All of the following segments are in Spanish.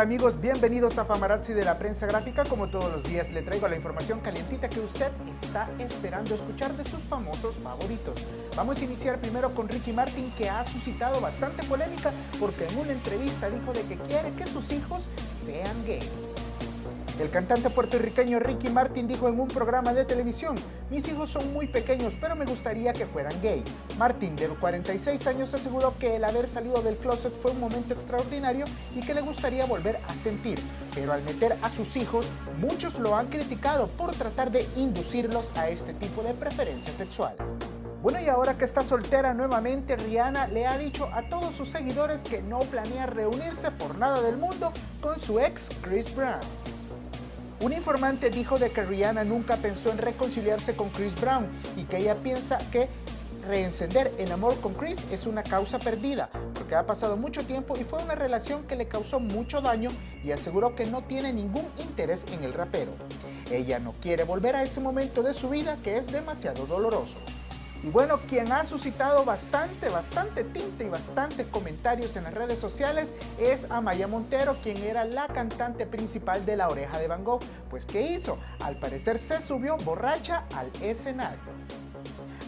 amigos? Bienvenidos a Famarazzi de la prensa gráfica. Como todos los días le traigo la información calientita que usted está esperando escuchar de sus famosos favoritos. Vamos a iniciar primero con Ricky Martin que ha suscitado bastante polémica porque en una entrevista dijo de que quiere que sus hijos sean gay. El cantante puertorriqueño Ricky Martin dijo en un programa de televisión, mis hijos son muy pequeños, pero me gustaría que fueran gay. Martin, de 46 años, aseguró que el haber salido del closet fue un momento extraordinario y que le gustaría volver a sentir. Pero al meter a sus hijos, muchos lo han criticado por tratar de inducirlos a este tipo de preferencia sexual. Bueno, y ahora que está soltera nuevamente, Rihanna le ha dicho a todos sus seguidores que no planea reunirse por nada del mundo con su ex Chris Brown. Un informante dijo de que Rihanna nunca pensó en reconciliarse con Chris Brown y que ella piensa que reencender el amor con Chris es una causa perdida, porque ha pasado mucho tiempo y fue una relación que le causó mucho daño y aseguró que no tiene ningún interés en el rapero. Ella no quiere volver a ese momento de su vida que es demasiado doloroso. Y bueno, quien ha suscitado bastante, bastante tinta y bastante comentarios en las redes sociales es Amaya Montero, quien era la cantante principal de La Oreja de Van Gogh. Pues ¿qué hizo? Al parecer se subió borracha al escenario.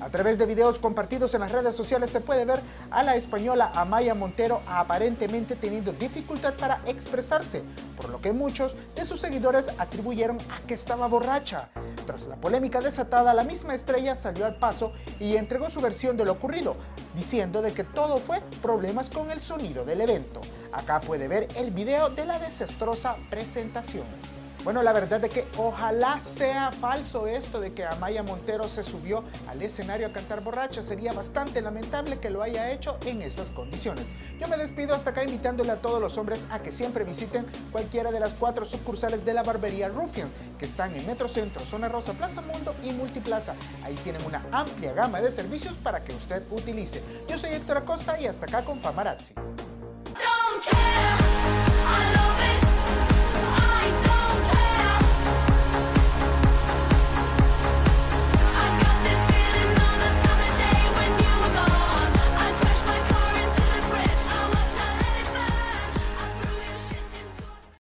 A través de videos compartidos en las redes sociales se puede ver a la española Amaya Montero aparentemente teniendo dificultad para expresarse, por lo que muchos de sus seguidores atribuyeron a que estaba borracha. Tras la polémica desatada, la misma estrella salió al paso y entregó su versión de lo ocurrido, diciendo de que todo fue problemas con el sonido del evento. Acá puede ver el video de la desastrosa presentación. Bueno, la verdad es que ojalá sea falso esto de que Amaya Montero se subió al escenario a cantar borracha. Sería bastante lamentable que lo haya hecho en esas condiciones. Yo me despido hasta acá invitándole a todos los hombres a que siempre visiten cualquiera de las cuatro sucursales de la barbería Rufian, que están en Metrocentro, Zona Rosa, Plaza Mundo y Multiplaza. Ahí tienen una amplia gama de servicios para que usted utilice. Yo soy Héctor Acosta y hasta acá con Famarazzi.